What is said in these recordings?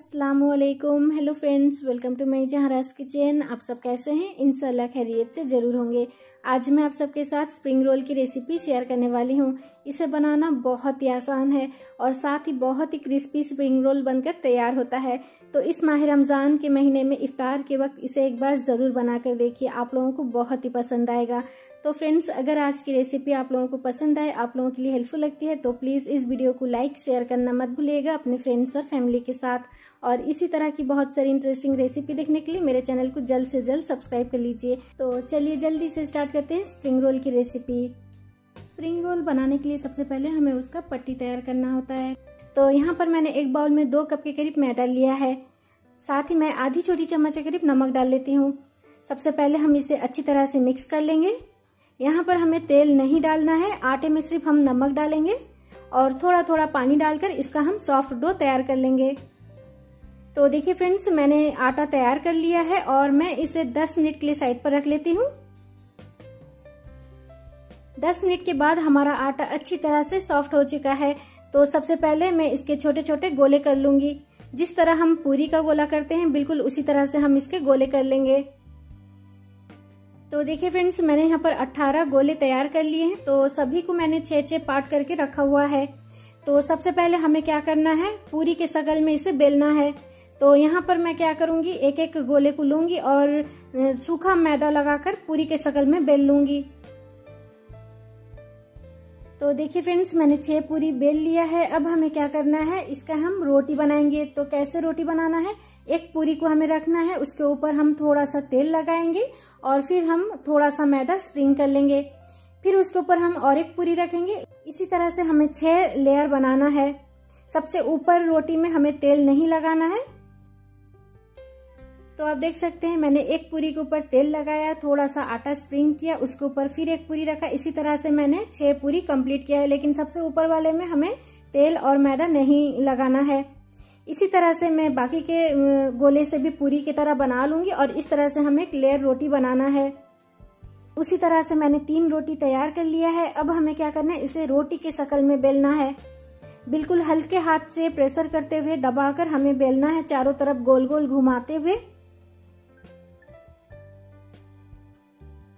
असलकुम hello friends welcome to my जहाराज kitchen आप सब कैसे हैं? इंशाल्लाह खैरियत से ज़रूर होंगे। आज मैं आप सबके साथ स्प्रिंग रोल की रेसिपी शेयर करने वाली हूँ। इसे बनाना बहुत ही आसान है और साथ ही बहुत ही क्रिस्पी स्प्रिंग रोल बनकर तैयार होता है। तो इस माह रमज़ान के महीने में इफ्तार के वक्त इसे एक बार ज़रूर बनाकर देखिए। आप लोगों को बहुत ही पसंद आएगा। तो फ्रेंड्स अगर आज की रेसिपी आप लोगों को पसंद आए, आप लोगों के लिए हेल्पफुल लगती है तो प्लीज़ इस वीडियो को लाइक शेयर करना मत भूलिएगा अपने फ्रेंड्स और फैमिली के साथ। और इसी तरह की बहुत सारी इंटरेस्टिंग रेसिपी देखने के लिए मेरे चैनल को जल्द से जल्द सब्सक्राइब कर लीजिए। तो चलिए जल्दी से स्टार्ट करते हैं स्प्रिंग रोल की रेसिपी स्प्रिंग रोल बनाने के लिए सबसे पहले हमें उसका पट्टी तैयार करना होता है। तो यहाँ पर मैंने एक बाउल में दो कप के करीब मैदा लिया है। साथ ही मैं आधी छोटी चम्मच के करीब नमक डाल लेती हूँ। सबसे पहले हम इसे अच्छी तरह से मिक्स कर लेंगे। यहाँ पर हमें तेल नहीं डालना है, आटे में सिर्फ़ हम नमक डालेंगे और थोड़ा थोड़ा पानी डालकर इसका हम सॉफ्ट डो तैयार कर लेंगे। तो देखिए फ्रेंड्स, मैंने आटा तैयार कर लिया है और मैं इसे 10 मिनट के लिए साइड पर रख लेती हूँ। 10 मिनट के बाद हमारा आटा अच्छी तरह से सॉफ्ट हो चुका है। तो सबसे पहले मैं इसके छोटे छोटे गोले कर लूँगी। जिस तरह हम पूरी का गोला करते हैं, बिल्कुल उसी तरह से हम इसके गोले कर लेंगे। तो देखिए फ्रेंड्स, मैंने यहाँ पर 18 गोले तैयार कर लिए हैं। तो सभी को मैंने छह छह पार्ट करके रखा हुआ है। तो सबसे पहले हमें क्या करना है? पूरी के सगल में इसे बेलना है। तो यहाँ पर मैं क्या करूँगी? एक एक गोले को लूँगी और सूखा मैदा लगाकर पूरी के सकल में बेल लूँगी। तो देखिए फ्रेंड्स, मैंने छह पूरी बेल लिया है। अब हमें क्या करना है? इसका हम रोटी बनाएँगे। तो कैसे रोटी बनाना है? एक पूरी को हमें रखना है। उसके ऊपर हम थोड़ा सा तेल लगाएँगे और फिर हम थोड़ा सा मैदा स्प्रिंग कर लेंगे। फिर उसके ऊपर हम और एक पूरी रखेंगे। इसी तरह से हमें छह लेयर बनाना है। सबसे ऊपर रोटी में हमें तेल नहीं लगाना है। तो आप देख सकते हैं, मैंने एक पूरी के ऊपर तेल लगाया, थोड़ा सा आटा स्प्रिंग किया, उसके ऊपर फिर एक पूरी रखा। इसी तरह से मैंने छह पूरी कंप्लीट किया है, लेकिन सबसे ऊपर वाले में हमें तेल और मैदा नहीं लगाना है। इसी तरह से मैं बाकी के गोले से भी पूरी की तरह बना लूँगी और इस तरह से हमें एक लेयर रोटी बनाना है। उसी तरह से मैंने तीन रोटी तैयार कर लिया है। अब हमें क्या करना है, इसे रोटी के शकल में बेलना है। बिल्कुल हल्के हाथ से प्रेशर करते हुए दबाकर हमें बेलना है, चारों तरफ़ गोल गोल घुमाते हुए।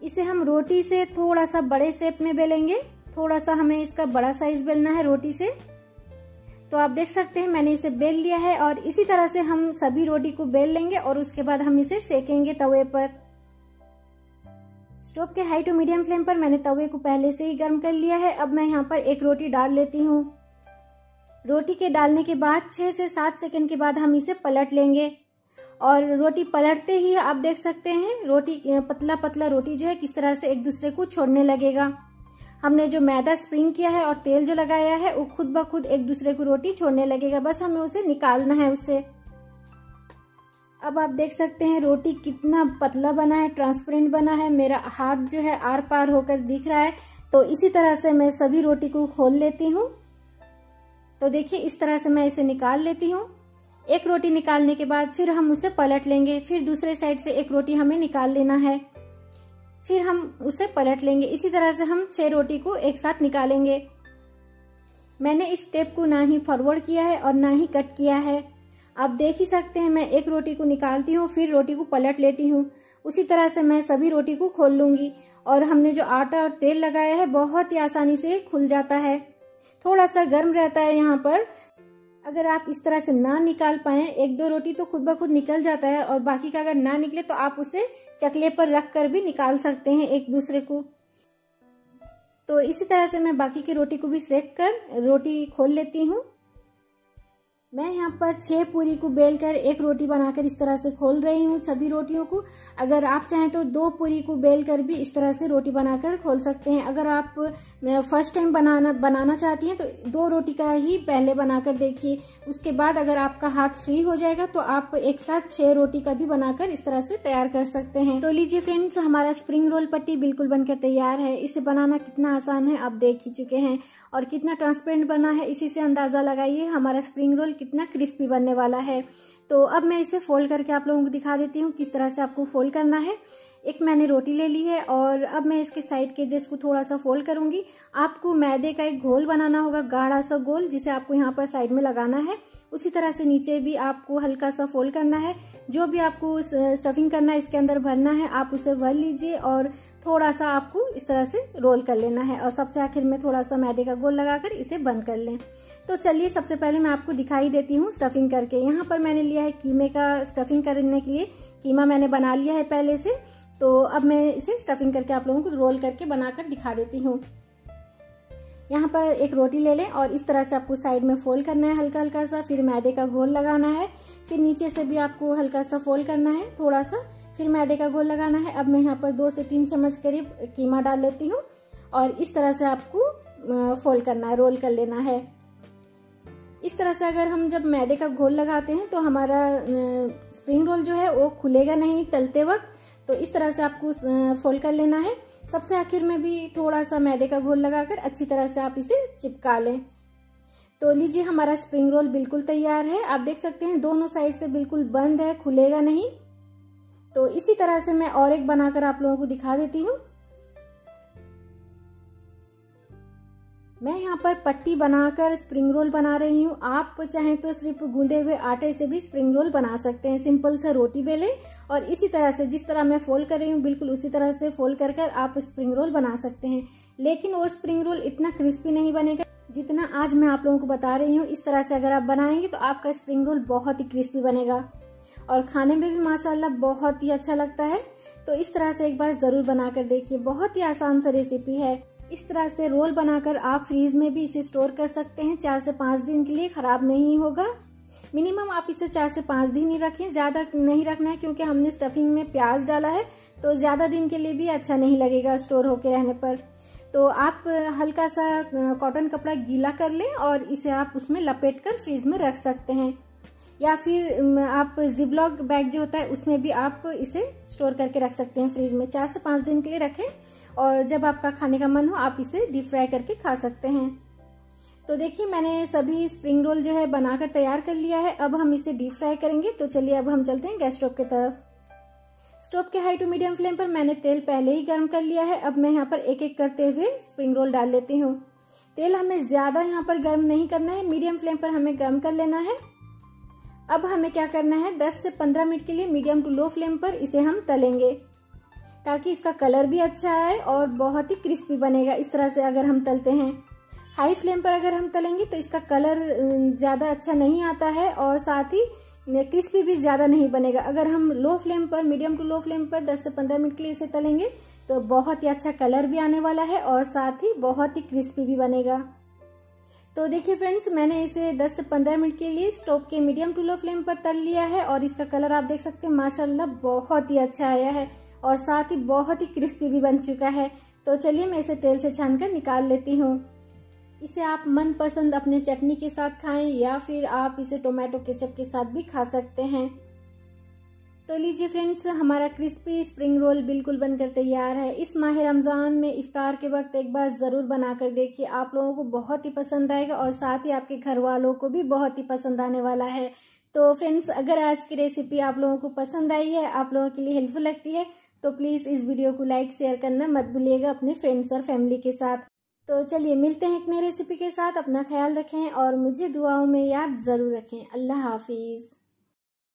इसे हम रोटी से थोड़ा सा बड़े शेप में बेलेंगे। थोड़ा सा हमें इसका बड़ा साइज़ बेलना है रोटी से। तो आप देख सकते हैं, मैंने इसे बेल लिया है और इसी तरह से हम सभी रोटी को बेल लेंगे और उसके बाद हम इसे सेकेंगे तवे पर। स्टोव के हाई टू मीडियम फ्लेम पर मैंने तवे को पहले से ही गर्म कर लिया है। अब मैं यहाँ पर एक रोटी डाल लेती हूँ। रोटी के डालने के बाद छह से सात सेकंड के बाद हम इसे पलट लेंगे। और रोटी पलटते ही आप देख सकते हैं, रोटी पतला पतला रोटी जो है किस तरह से एक दूसरे को छोड़ने लगेगा। हमने जो मैदा स्प्रिंग किया है और तेल जो लगाया है, वो खुद ब खुद एक दूसरे को रोटी छोड़ने लगेगा, बस हमें उसे निकालना है उससे। अब आप देख सकते हैं रोटी कितना पतला बना है ट्रांसपेरेंट बना है, मेरा हाथ जो है आर पार होकर दिख रहा है तो इसी तरह से मैं सभी रोटी को खोल लेती हूँ। तो देखिए, इस तरह से मैं इसे निकाल लेती हूँ। एक रोटी निकालने के बाद फिर हम उसे पलट लेंगे। फिर दूसरे साइड से एक रोटी हमें निकाल लेना है। फिर हम उसे पलट लेंगे। इसी तरह से हम छह रोटी को एक साथ निकालेंगे। मैंने इस स्टेप को ना ही फॉरवर्ड किया है और ना ही कट किया है। आप देख ही सकते हैं, मैं एक रोटी को निकालती हूँ, फिर रोटी को पलट लेती हूँ। उसी तरह से मैं सभी रोटी को खोल लूँगी और हमने जो आटा और तेल लगाया है, बहुत ही आसानी से खुल जाता है। थोड़ा सा गर्म रहता है यहाँ पर अगर आप इस तरह से ना निकाल पाए, एक दो रोटी तो खुद ब खुद निकल जाता है और बाकी का अगर ना निकले तो आप उसे चकले पर रख कर भी निकाल सकते हैं एक दूसरे को। तो इसी तरह से मैं बाकी की रोटी को भी सेक कर रोटी खोल लेती हूँ। मैं यहाँ पर छह पूरी को बेल कर एक रोटी बनाकर इस तरह से खोल रही हूँ सभी रोटियों को। अगर आप चाहें तो दो पूरी को बेल कर भी इस तरह से रोटी बनाकर खोल सकते हैं। अगर आप फ़र्स्ट टाइम बनाना बनाना चाहती हैं तो दो रोटी का ही पहले बनाकर देखिए। उसके बाद अगर आपका हाथ फ्री हो जाएगा तो आप एक साथ छह रोटी का भी बनाकर इस तरह से तैयार कर सकते हैं। तो लीजिए फ्रेंड्स, हमारा स्प्रिंग रोल पट्टी बिल्कुल बनकर तैयार है। इसे बनाना कितना आसान है, आप देख ही चुके हैं। और कितना ट्रांसपेरेंट बना है, इसी से अंदाज़ा लगाइए। हमारा स्प्रिंग रोल कितना क्रिस्पी बनने वाला है। तो अब मैं इसे फोल्ड करके आप लोगों को दिखा देती हूँ किस तरह से आपको फोल्ड करना है। एक मैंने रोटी ले ली है और अब मैं इसके साइड के जिसको थोड़ा सा फोल्ड करूँगी, आपको मैदे का एक घोल बनाना होगा, गाढ़ा सा गोल जिसे आपको यहाँ पर साइड में लगाना है। उसी तरह से नीचे भी आपको हल्का सा फोल्ड करना है। जो भी आपको स्टफिंग करना है, इसके अंदर भरना है, आप उसे भर लीजिए और थोड़ा सा आपको इस तरह से रोल कर लेना है। और सबसे आखिर में थोड़ा सा मैदे का गोल लगाकर इसे बंद कर लें। तो चलिए सबसे पहले मैं आपको दिखाई देती हूँ स्टफिंग करके। यहाँ पर मैंने लिया है कीमे का स्टफिंग करने के लिए। कीमा मैंने बना लिया है पहले से। तो अब मैं इसे स्टफिंग करके आप लोगों को रोल करके बनाकर दिखा देती हूँ। यहाँ पर एक रोटी ले लें और इस तरह से आपको साइड में फोल्ड करना है हल्का हल्का सा। फिर मैदे का घोल लगाना है। फिर नीचे से भी आपको हल्का सा फोल्ड करना है थोड़ा सा फिर मैदे का घोल लगाना है। अब मैं यहाँ पर दो से तीन चम्मच करीब कीमा डाल लेती हूँ। और इस तरह से आपको फोल्ड करना है रोल कर लेना है। इस तरह से अगर हम जब मैदे का घोल लगाते हैं तो हमारा स्प्रिंग रोल जो है, वो खुलेगा नहीं तलते वक्त। तो इस तरह से आपको फोल्ड कर लेना है। सबसे आखिर में भी थोड़ा सा मैदे का घोल लगाकर अच्छी तरह से आप इसे चिपका लें। तो लीजिए, हमारा स्प्रिंग रोल बिल्कुल तैयार है। आप देख सकते हैं, दोनों साइड से बिल्कुल बंद है, खुलेगा नहीं। तो इसी तरह से मैं और एक बनाकर आप लोगों को दिखा देती हूँ। मैं यहाँ पर पट्टी बनाकर स्प्रिंग रोल बना रही हूँ। आप चाहें तो सिर्फ़ गूंदे हुए आटे से भी स्प्रिंग रोल बना सकते हैं। सिंपल सा रोटी बेले और इसी तरह से जिस तरह मैं फोल्ड कर रही हूँ, बिल्कुल उसी तरह से फोल्ड कर कर आप स्प्रिंग रोल बना सकते हैं। लेकिन वो स्प्रिंग रोल इतना क्रिस्पी नहीं बनेगा जितना आज मैं आप लोगों को बता रही हूँ। इस तरह से अगर आप बनाएँगे तो आपका स्प्रिंग रोल बहुत ही क्रिस्पी बनेगा। और खाने में भी माशाल्लाह बहुत ही अच्छा लगता है। तो इस तरह से एक बार ज़रूर बनाकर देखिए। बहुत ही आसान सा रेसिपी है। इस तरह से रोल बनाकर आप फ्रीज में भी इसे स्टोर कर सकते हैं। चार से पाँच दिन के लिए ख़राब नहीं होगा। मिनिमम आप इसे चार से पाँच दिन ही रखें। ज़्यादा नहीं रखना है क्योंकि हमने स्टफिंग में प्याज डाला है तो ज़्यादा दिन के लिए भी अच्छा नहीं लगेगा स्टोर होके रहने पर। तो आप हल्का सा कॉटन कपड़ा गीला कर लें और इसे आप उसमें लपेट कर फ्रीज में रख सकते हैं। या फिर आप जिबलॉग बैग जो होता है, उसमें भी आप इसे स्टोर करके रख सकते हैं फ्रीज में। चार से पाँच दिन के लिए रखें। और जब आपका खाने का मन हो, आप इसे डीप फ्राई करके खा सकते हैं। तो देखिए, मैंने सभी स्प्रिंग रोल जो है बनाकर तैयार कर लिया है। अब हम इसे डीप फ्राई करेंगे। तो चलिए, अब हम चलते हैं गैस स्टोव की तरफ़। स्टोव के हाई टू मीडियम फ्लेम पर मैंने तेल पहले ही गर्म कर लिया है। अब मैं यहाँ पर एक एक करते हुए स्प्रिंग रोल डाल लेती हूँ। तेल हमें ज़्यादा यहाँ पर गर्म नहीं करना है। मीडियम फ्लेम पर हमें गर्म कर लेना है। अब हमें क्या करना है? 10 से 15 मिनट के लिए मीडियम टू लो फ्लेम पर इसे हम तलेंगे। ताकि इसका कलर भी अच्छा आए और बहुत ही क्रिस्पी बनेगा इस तरह से अगर हम तलते हैं। हाई फ्लेम पर अगर हम तलेंगे तो इसका कलर ज़्यादा अच्छा नहीं आता है और साथ ही क्रिस्पी भी ज़्यादा नहीं बनेगा। अगर हम लो फ्लेम पर, मीडियम टू लो फ्लेम पर 10 से 15 मिनट के लिए इसे तलेंगे तो बहुत ही अच्छा कलर भी आने वाला है और साथ ही बहुत ही क्रिस्पी भी बनेगा। तो देखिए फ्रेंड्स, मैंने इसे 10 से 15 मिनट के लिए स्टोव के मीडियम टू लो फ्लेम पर तल लिया है और इसका कलर आप देख सकते हैं, माशाल्लाह, बहुत ही अच्छा आया है। और साथ ही बहुत ही क्रिस्पी भी बन चुका है। तो चलिए मैं इसे तेल से छान कर निकाल लेती हूँ। इसे आप मनपसंद अपने चटनी के साथ खाएँ या फिर आप इसे टोमेटो केचप के साथ भी खा सकते हैं। तो लीजिए फ्रेंड्स, हमारा क्रिस्पी स्प्रिंग रोल बिल्कुल बनकर तैयार है। इस माह रमज़ान में इफ्तार के वक्त एक बार ज़रूर बनाकर देखिए, आप लोगों को बहुत ही पसंद आएगा और साथ ही आपके घर वालों को भी बहुत ही पसंद आने वाला है। तो फ्रेंड्स, अगर आज की रेसिपी आप लोगों को पसंद आई है, आप लोगों के लिए हेल्पफुल लगती है तो प्लीज़ इस वीडियो को लाइक शेयर करना मत भूलिएगा अपने फ्रेंड्स और फैमिली के साथ। तो चलिए मिलते हैं एक नई रेसिपी के साथ। अपना ख्याल रखें और मुझे दुआओं में याद ज़रूर रखें। अल्लाह हाफिज़।